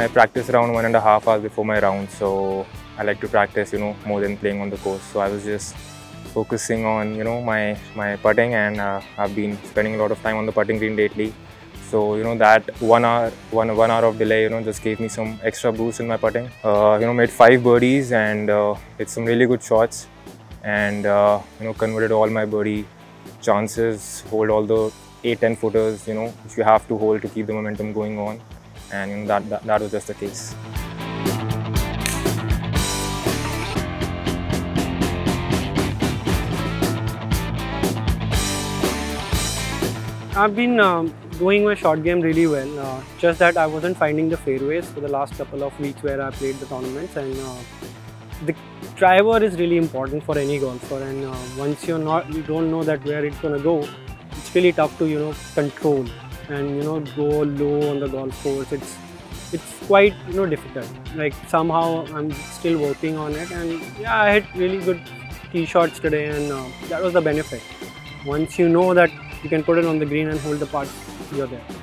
I practice around one and a half hours before my round, so I like to practice, you know, more than playing on the course. So I was just focusing on, you know, my my putting, and uh, I've been spending a lot of time on the putting green lately. So you know that one hour, one one hour of delay, you know, just gave me some extra boost in my putting. Uh, you know, made five birdies and uh, hit some really good shots, and uh, you know, converted all my birdie chances, hold all the eight, ten footers, you know, which you have to hold to keep the momentum going on, and that that, that was just the case. I've been um, doing my short game really well. Uh, just that I wasn't finding the fairways for the last couple of weeks where I played the tournaments, and uh, the driver is really important for any golfer. And uh, once you're not, you don't know that where it's gonna go, it's really tough to you know control and you know go low on the golf course. It's it's quite you know difficult. Like somehow I'm still working on it, and yeah, I hit really good tee shots today, and uh, that was the benefit. Once you know that you can put it on the green and hold the putt, you're there.